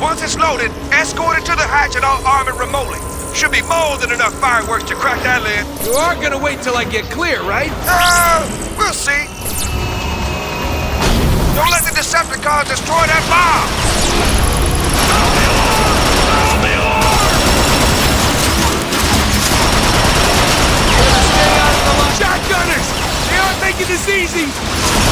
Once it's loaded, escort it to the hatch and I'll arm it remotely. Should be more than enough fireworks to crack that lid. You are gonna wait till I get clear, right? Uh, we'll see. Don't let the Decepticons destroy that bomb! Shotgunners! They aren't making this easy!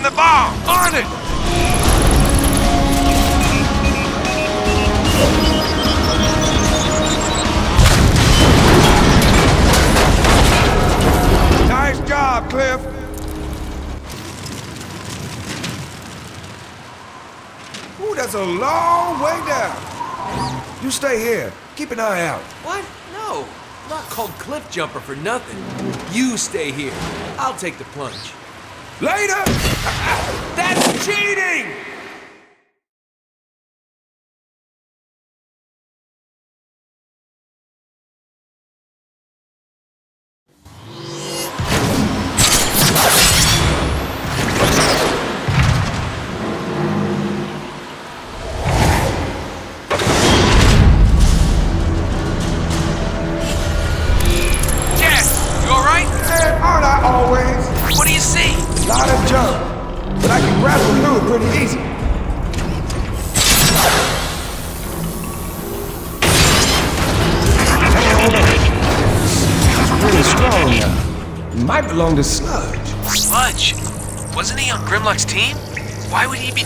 On the bomb. On it! Nice job, Cliff. Ooh, that's a long way down. You stay here. Keep an eye out. What? No. I'm not called Cliff Jumper for nothing. You stay here. I'll take the plunge. Later! That's cheating!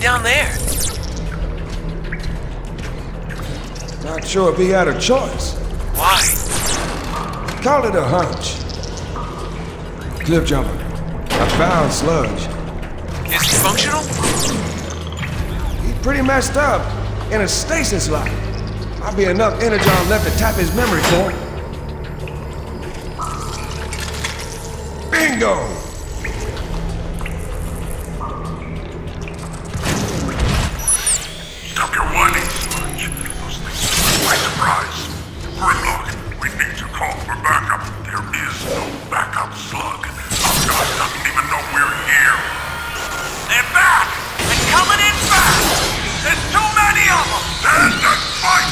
Down there? Not sure if he had a choice. Why? Call it a hunch. Cliff jumper. I found Sludge. Is he functional? He's pretty messed up in a stasis lock. Might be enough energon left to tap his memory core. Bingo! Call for backup. There is no backup, Slug. Our guy doesn't even know we're here. They're back! They're coming in fast! There's too many of them! Stand and fight!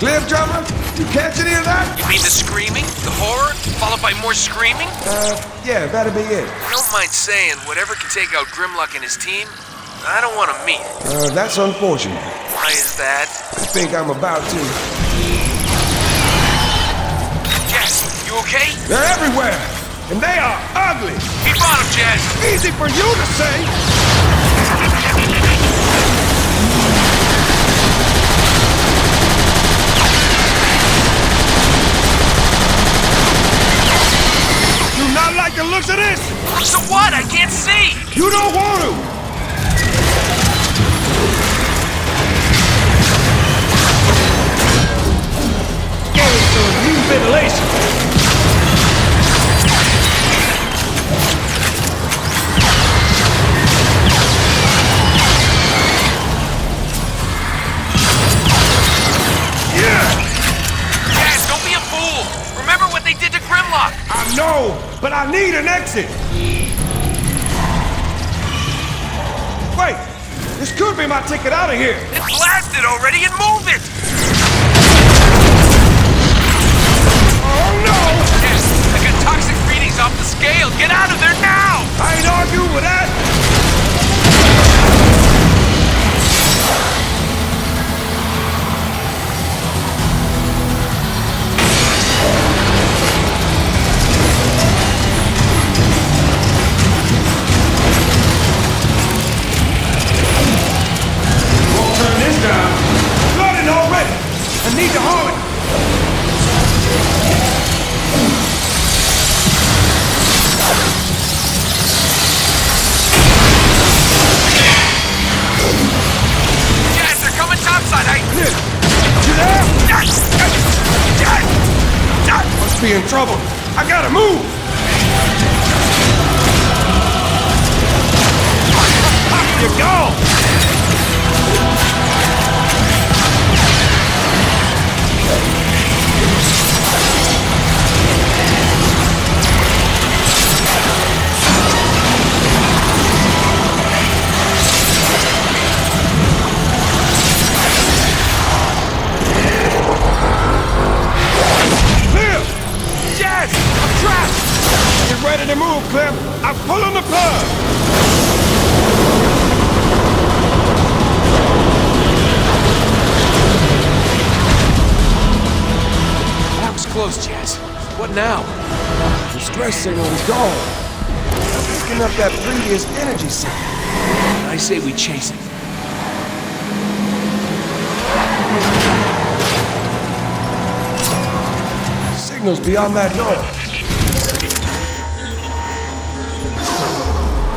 Cliff jumper, you catch any of that? You mean the screaming? The horror? Followed by more screaming? Uh, yeah, that'll be it. I don't mind saying, whatever can take out Grimlock and his team, I don't want to meet. Uh, that's unfortunate. Why is that? I think I'm about to. Jazz, you okay? They're everywhere, and they are ugly. Keep on him, Jazz! Easy for you to say. Do not like the looks of this. So what? I can't see! You don't want some new ventilation. Jazz, don't be a fool! Remember what they did to Grimlock! I know, but I need an exit. Wait, this could be my ticket out of here. It blasted already and move it! Gale, get out of there now! I'd argue with that! Stress signal is gone. I'm picking up that previous energy signal. I say we chase it. Signal's beyond that door.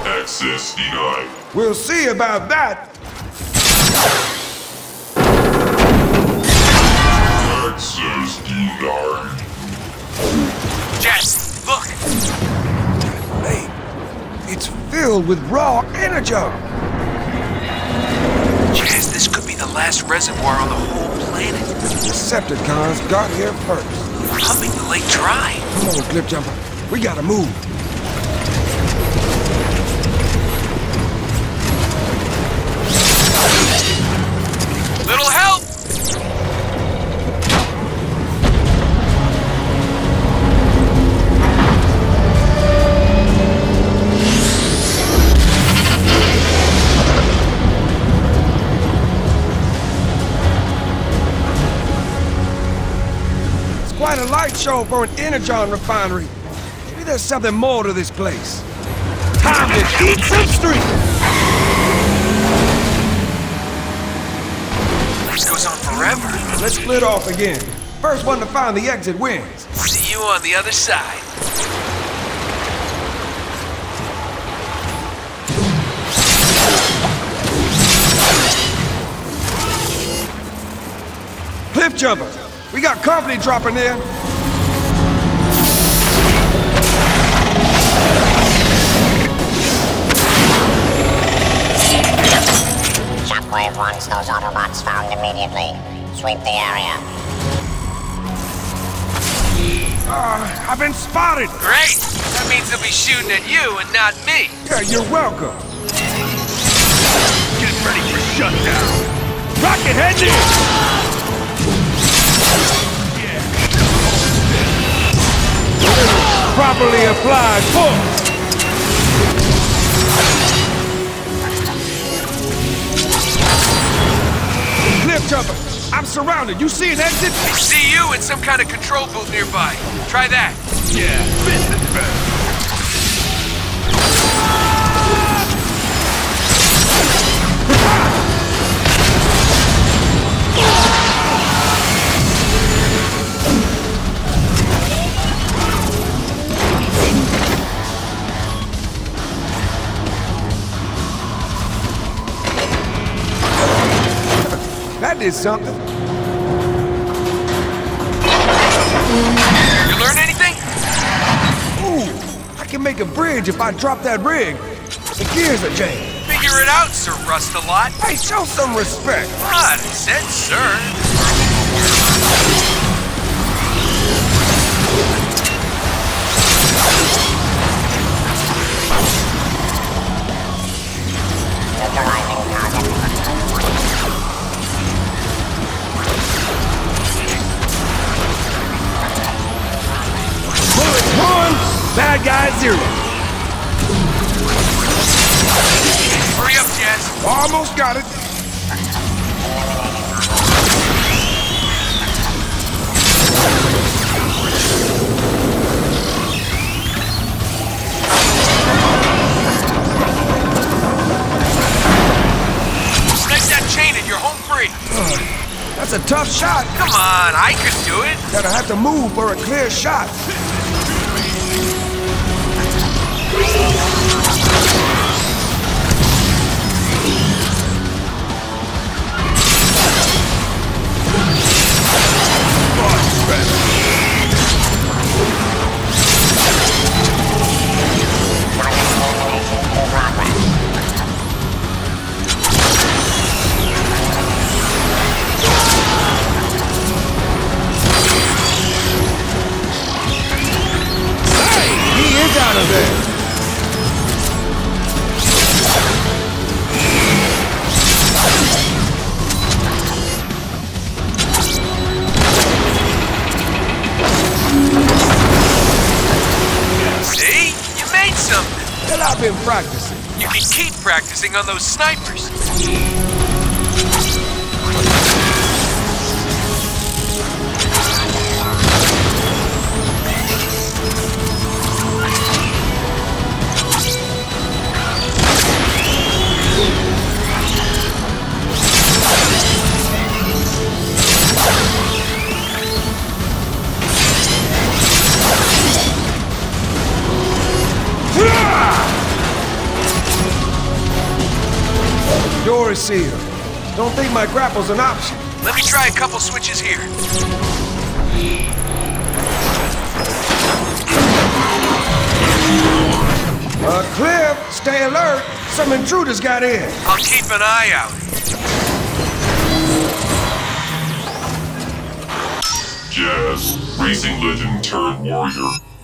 Access denied. We'll see about that. Hey, it's filled with raw energy. Jazz, this could be the last reservoir on the whole planet. The Decepticons got here first. Pumping the lake dry. Come on, Cliff Jumper. We gotta move. Show for an energon refinery. Maybe there's something more to this place. Time to eat some street! This goes on forever. Let's split off again. First one to find the exit wins. See you on the other side. Cliff Jumper, we got company dropping in. Shockwave wants those Autobots found immediately. Sweep the area. Uh, I've been spotted. Great. That means they'll be shooting at you and not me. Yeah, you're welcome. Get ready for shutdown. Rocket head in! Properly applied force. Cliff Jumper, I'm surrounded. You see an exit? I see you in some kind of control booth nearby. Try that. Yeah, Did something. You learn anything? Ooh, I can make a bridge if I drop that rig. The gears are jammed. Figure it out, Sir Rust-a-Lot. Hey, show some respect. What? I said sir. Guy zero. Hurry up, Jazz. Almost got it. Snipe that chain and you're home free. That's a tough shot. Come on, I could do it. Gotta have to move for a clear shot. He practicing on those snipers. Door is sealed. Don't think my grapple's an option. Let me try a couple switches here. Uh, Cliff, stay alert. Some intruders got in. I'll keep an eye out. Jazz, racing legend turned warrior.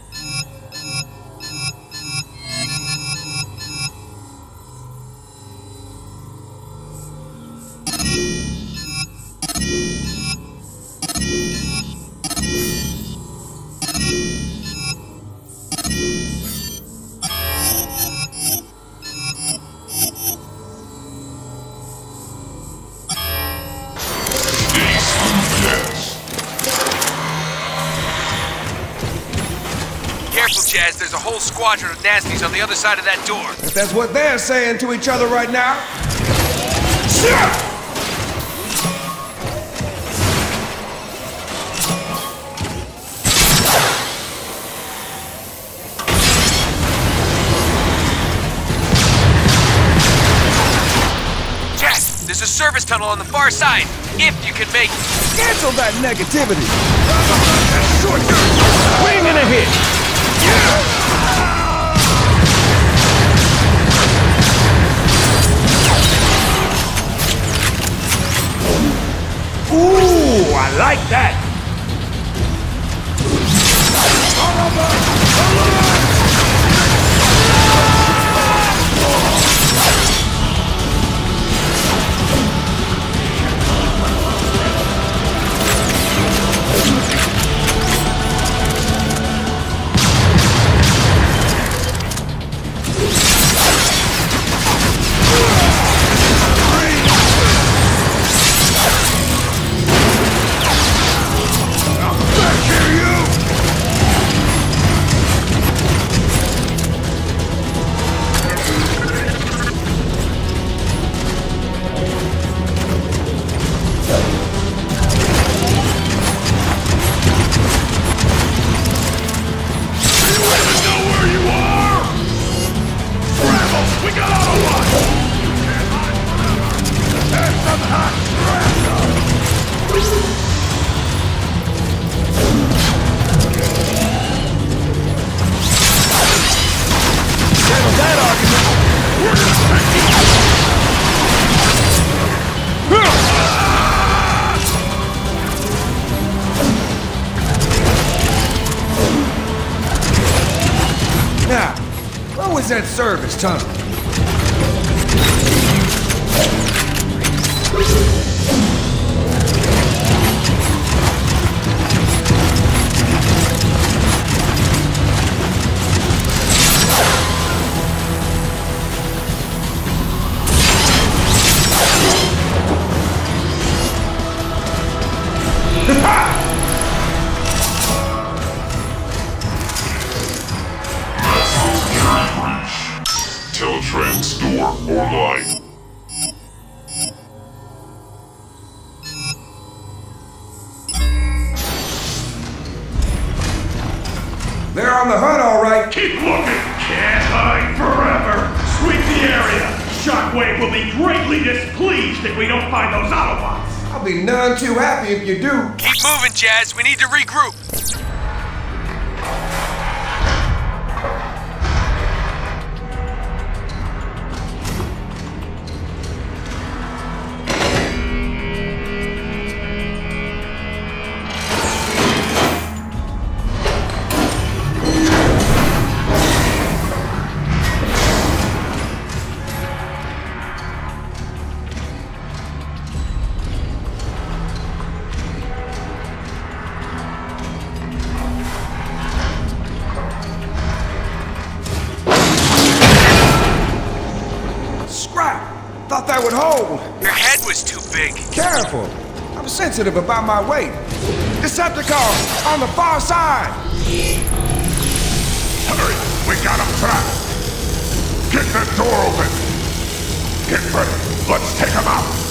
Squadron of nasties on the other side of that door. If that's what they're saying to each other right now. Jazz, there's a service tunnel on the far side. If you can make it. Cancel that negativity. Swing and a hit. I like that. That service tunnel? Teletrans Autobots. I'll be none too happy if you do. Keep moving, Jazz. We need to regroup. Sensitive about my weight. Decepticon, on the far side. Hurry. We got him trapped. Get that door open. Get ready. Let's take him out.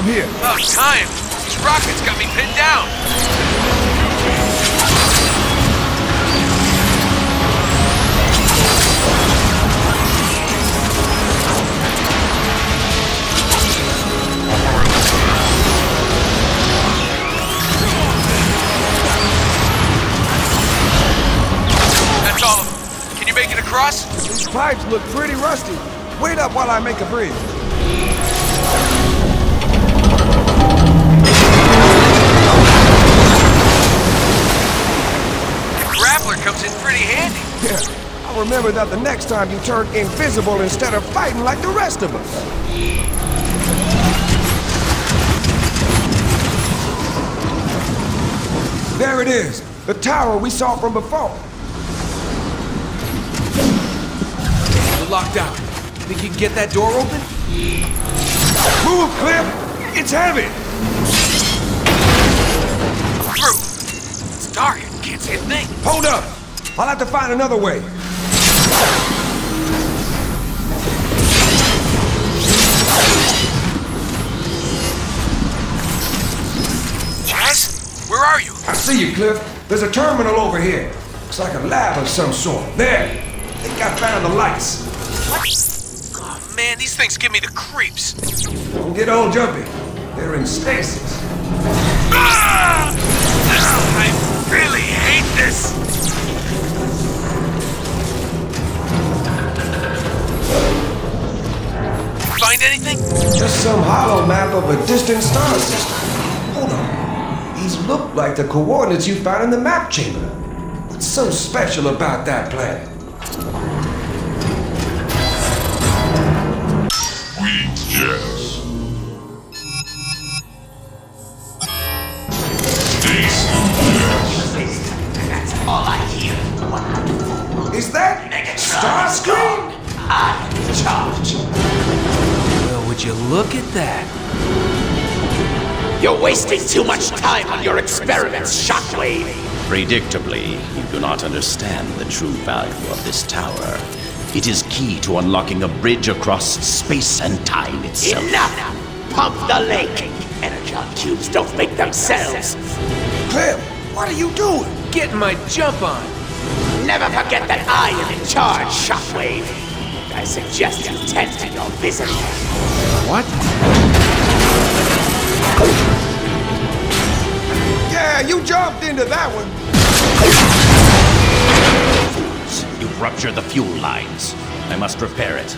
I'm here. About time. These rockets got me pinned down. That's all of them. Can you make it across? These pipes look pretty rusty. Wait up while I make a bridge. comes in pretty handy. Yeah, I'll remember that the next time you turn invisible instead of fighting like the rest of us. There it is, the tower we saw from before. We're locked out. Think you can get that door open? Move, Cliff! It's heavy! Through! It's dark, can't see a thing. Hold up! I'll have to find another way. Jazz? Where are you? I see you, Cliff. There's a terminal over here. Looks like a lab of some sort. There! I think I found the lights. Oh man, these things give me the creeps. Don't get all jumpy. They're in stasis. Ah! I really hate this. Find anything? Just some holo map of a distant star system. Hold on. These look like the coordinates you found in the map chamber. What's so special about that planet? We Jazz. Stay Jazz. That's all I hear. Is that Starscream? You look at that? You're wasting too much time on your experiments, Shockwave. Predictably, you do not understand the true value of this tower. It is key to unlocking a bridge across space and time itself. Enough! Pump the lake. Energon cubes don't make themselves. Cliff, what are you doing? Getting my jump on. Never forget that I am in charge, Shockwave. I suggest you tend to your business. What? Yeah, you jumped into that one. You've ruptured the fuel lines. I must repair it.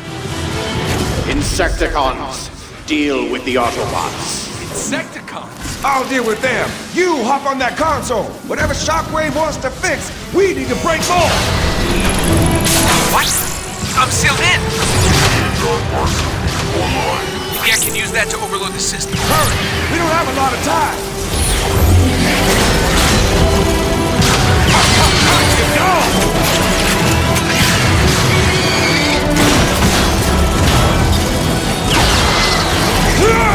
Insecticons, deal with the Autobots. Insecticons. I'll deal with them. You hop on that console. Whatever Shockwave wants to fix, we need to break more. What? I'm sealed in. Maybe I can use that to overload the system. Hurry, we don't have a lot of time. Jazz,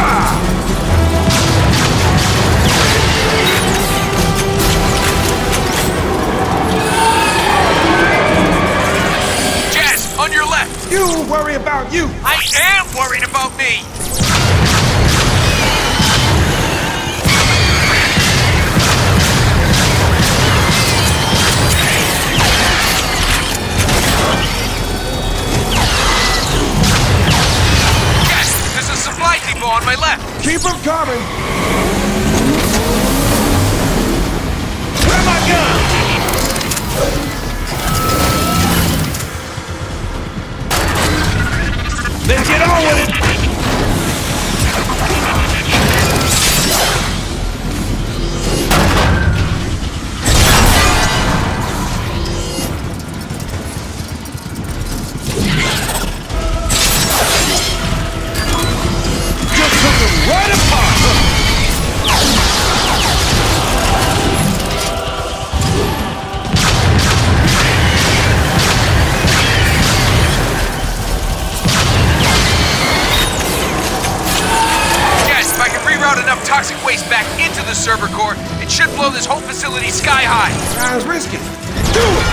Risky. Do it.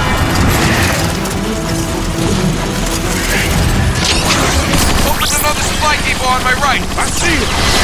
Opens another supply depot on my right. I see it.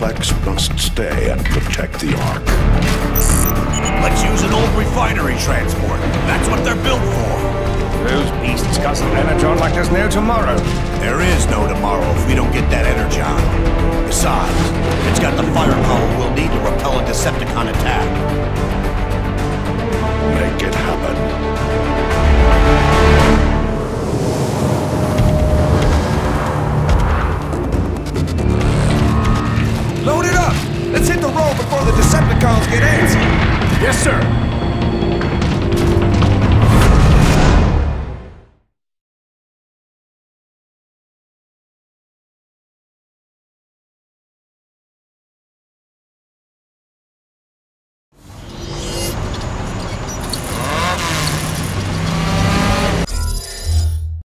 Metroplex must stay and protect the Ark. Let's use an old refinery transport. That's what they're built for. Those beasts got some energon like there's no tomorrow. There is no tomorrow if we don't get that energon. Besides, it's got the firepower we'll need to repel a Decepticon attack. Make it happen. Load it up! Let's hit the road before the Decepticons get antsy. Yes, sir.